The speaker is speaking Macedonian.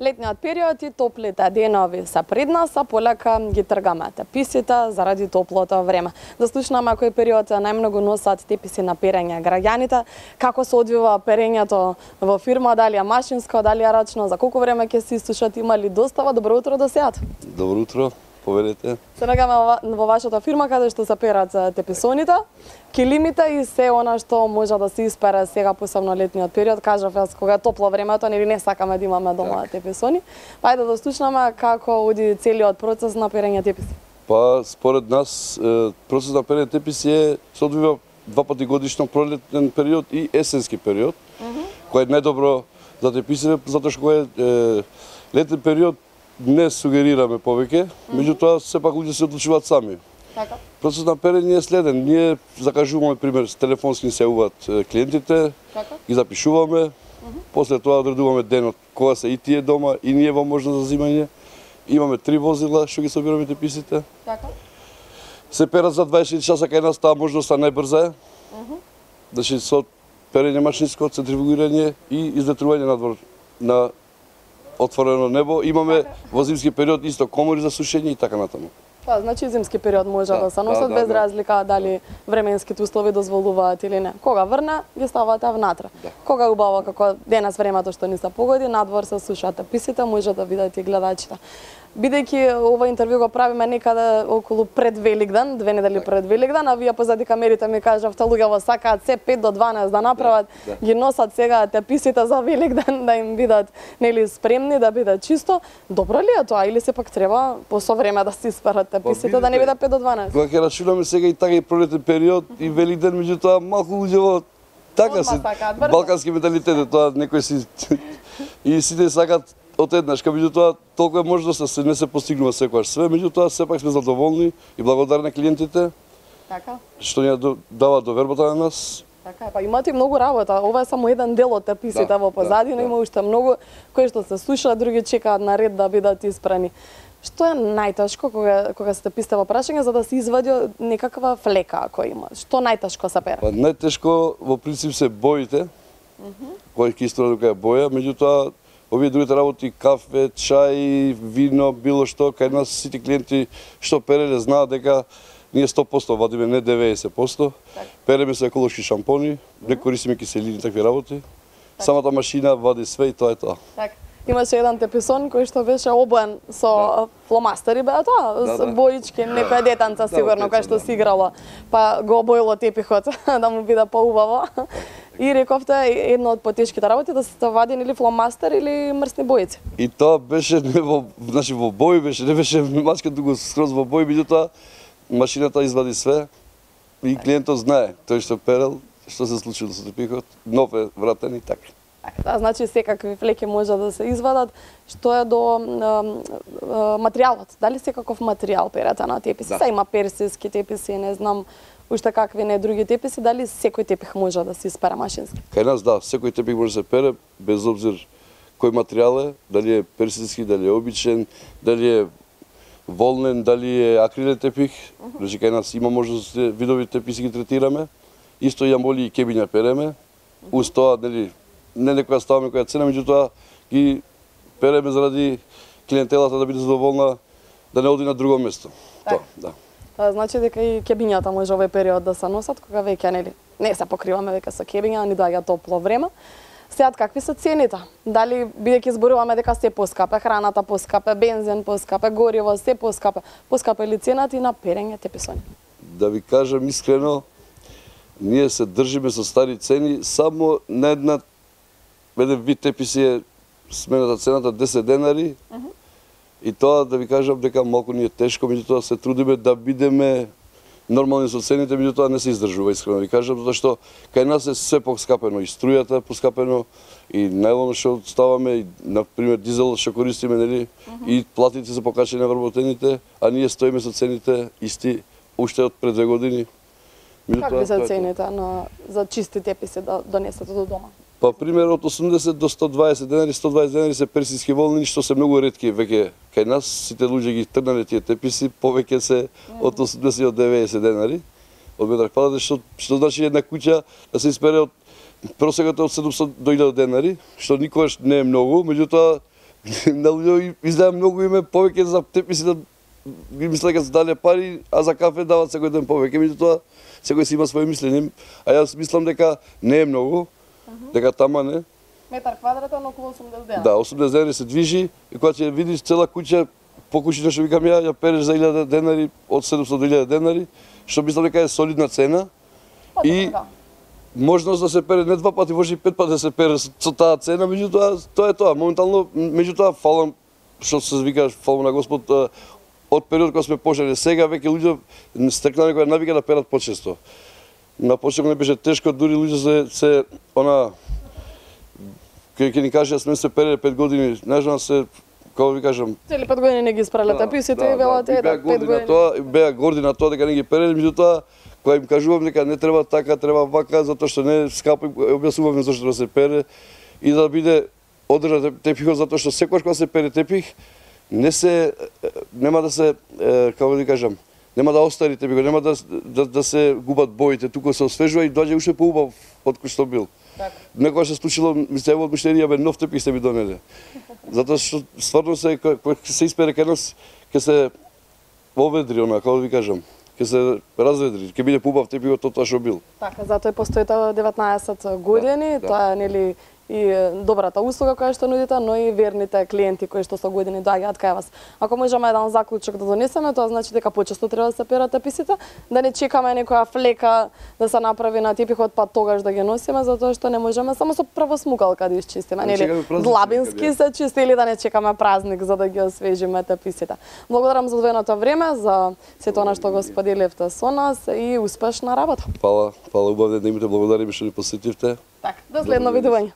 Летниот период и топлите денови се пред нас, а полека ги тргаме теписите заради топлото време. Да слушнаме кој период најмногу носат теписи на перење граѓаните, како се одвива перењето во фирма, дали е машинско, дали е рачно, за колку време ќе се истушат, има ли достава? Добро утро до сеат. Добро утро. Поведете. Се нагаме во вашата фирма каде што се перат теписоните, килимите и се она што може да се испере сега посебно летниот период. Кажав јас кога е топло времето, нели не сакаме да имаме дома так. теписони. Па ајде да слушнаме како оди целиот процес на перење теписи. Па според нас процесот на перење теписи е се одвива два пати годишно пролетен период и есенски период, mm -hmm. кој е најдобро за теписите затоа што е, е летен период не сугерираме повеќе, меѓутоа сепак луѓе се одлучуваат сами. Така. Процесот на перење е следен. Ние закажуваме пример телефонски се уват клиентите, така. ги запишуваме, после тоа одредуваме денот кога се и тие дома и ние во можност за зимање. Имаме три возила што ги собираме теписите. Така. Се перат за 24 часа кај нас таа можноста најбрза е. Значи со перење машинско, центрифугирање и изветрување надвор на отворено небо, имаме во зимски период исто комори за сушење и така натаму. Па, значи зимски период може да, да се носат да, да, без да. разлика дали временските услови дозволуваат или не. Кога врна, ги ставате внатре. Да. Кога убаво како денес времето што ни се погоди, надвор се сушат писите, може да видите и гледачите бидејќи ова интервју го правиме некаде околу пред Великден, две недели пред Великден, а вие позади камерите ми кажавте луѓето сакаат се 5 до 12 да направат, да, да. ги носат сега те писите за Великден да им бидат нели спремни да бидат чисто. Добро ли е тоа или сепак треба по со време да се испарат па писите да не бидат 5 до 12? Кога ќе рачунаме сега и така и пролетен период и Великден меѓутоа малку луѓе така се балкански менталитет тоа некој си и сите сакат од одеднашка, меѓутоа толку е можност да се не се постигнува секогаш све, меѓутоа сепак сме задоволни и благодарни клиентите. Така. Што ни дава довербата на нас. Така, па имате многу работа. Ова е само еден дел од теписите да, во позадина, да, има уште многу кои што се слушаат, други чекаат на ред да бидат испрани. Што е најтешко кога кога се писте во прашање за да се извади некаква флека ако има? Што најтешко се пере? Па најтешко во принцип се боите. Mm -hmm. Кој ќе истора дека е боја, меѓутоа овие другите работи, кафе, чај, вино, било што, кај нас сите клиенти што переле знаат дека ние 100% вадиме, не 90%. Так. Переме се еколошки шампони, не користиме киселини такви работи. Так. Самата машина вади све и тоа е тоа. Так. Имаше еден теписон кој што беше обоен со да. фломастери, беа тоа, да, да. боички, некоја детанца да, сигурно, која што да. си играла, па го обоило тепихот да му биде поубаво. И рековте едно од потешките работи да се вади или фломастер или мрсни боици. И тоа беше не во значи во бој беше, не беше мачка дуго скроз во бој, меѓутоа машината извади све и клиентот знае тој што перел, што се случило со тепихот, нов е вратен и така. Да, значи секакви флеки може да се извадат. Што е до материјалот? Дали секаков материјал перете на теписи? Да. Се има персиски теписи, не знам, уште какви не други теписи, дали секој тепих може да се испера машински? Кај нас да, секој тепих може да се пере без обзир кој материјал е, дали е персиски, дали е обичен, дали е волнен, дали е акрилен тепих. Значи кај нас има можност видови теписи ги третираме. Исто јамболи и кебиња переме. Уз тоа, нели, не некоја ставаме која цена, меѓутоа ги переме заради клиентелата да биде задоволна да не оди на друго место. Тоа, да. Тоа значи дека и кебињата може овој период да се носат кога веќе нели не се покриваме веќе со кебиња, ни доаѓа топло време. Сега какви се цените? Дали бидејќи зборуваме дека се поскапе, храната поскапе, бензин поскапе, гориво се поскапе, поскапе ли цената и на перење теписони? Да ви кажам искрено, ние се држиме со стари цени, само на една еден вид теписи е смената цената 10 денари, uh -huh И тоа да ви кажам дека малку ни е тешко, меѓутоа се трудиме да бидеме нормални со цените, меѓутоа не се издржува искрено ви кажам, затоа што кај нас е се поскапено и струјата поскапено и најлоно што ставаме и на пример дизел што користиме нели uh -huh. и платите се покачени на вработените, а ние стоиме со цените исти уште од пред две години. Какви се цените на за чисти теписи да донесете до дома? Па пример од 80 до 120 денари, 120 денари се персиски волни, што се многу ретки. Веќе кај нас. Сите луѓе ги трнале тие теписи, повеќе се од 80 од 90 денари. Од метар квадрат, што, што значи една куќа да се испере од просекот од 700 до 1000 денари, што никогаш не е многу, меѓутоа на луѓе издаја многу име повеќе за теписи да ги мисле дека се дале пари, а за кафе дават секој ден повеќе, меѓутоа секој си има свое мислење, а јас мислам дека не е многу, дека тама не. Метар квадратен околу 80 дена. Да, 80 дена се движи и кога ќе видиш цела куќа по куќите што викам ја, ја переш за 1000 денари, од 700 до 1000 денари, што мислам дека е солидна цена. И да. можност да се пере не два пати, може и пет пати да се пере со таа цена, меѓутоа тоа е тоа. Моментално, меѓутоа фалам што се викаш, фалам на Господ, од период кога сме почнале. Сега веќе луѓе стрекнани која навика да перат почесто. На почеток не беше тешко, дури луѓе се, се она кај ќе ни каже сме се переле пет години, не знам се како ви кажам. Цели пет години не ги испралете да, писите да, и велате да, да, пет години. Тоа, беа горди на тоа дека не ги переле, меѓутоа кога им кажувам дека не треба така, треба вака, затоа што не скапо објаснуваме зашто да се пере и да биде одржа тепихот затоа што секогаш кога се пере тепих не се нема да се како да кажам нема да остари тепихот, нема да, да, да се губат боите, туку се освежува и доаѓа уште поубав од кој што бил. Така. Некоја се случило, ми се од миштерија, бе, нов тепих се ми донеле. Затоа што стварно се, кога се испере кај нас, ке се оведри, она, како да ви кажам, ке се разведри, ке биде поубав тепихот тоа што бил. Така, затоа и постои тоа 19 години, да, тоа е нели и добрата услуга која што нудите, но и верните клиенти кои што со години доаѓаат кај вас. Ако можеме еден заклучок да донесеме, тоа значи дека почесто треба да се перат теписите, да не чекаме некоја флека да се направи на тепихот па тогаш да ги носиме, затоа што не можеме само со правосмукалка да искчистиме, нели? Длабински се чисти или да не чекаме празник за да ги освежиме теписите. Благодарам за одвоеното време, за сето она што го споделивте со нас и успешна работа. Фала, фала убаво да имате благодарим што ни посетивте. Така, до следно видување.